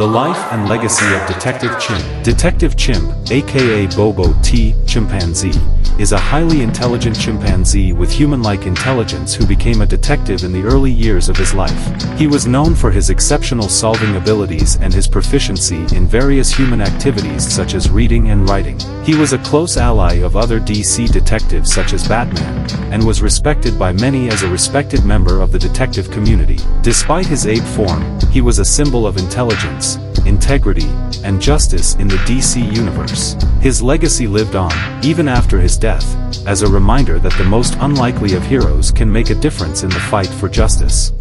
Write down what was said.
The Life and Legacy of Detective Chimp. Detective Chimp, aka Bobo T. Chimpanzee, is a highly intelligent chimpanzee with human-like intelligence who became a detective in the early years of his life. He was known for his exceptional solving abilities and his proficiency in various human activities such as reading and writing. He was a close ally of other DC detectives such as Batman, and was respected by many as a respected member of the detective community. Despite his ape form, he was a symbol of intelligence, integrity, and justice in the DC universe. His legacy lived on, even after his death, as a reminder that the most unlikely of heroes can make a difference in the fight for justice.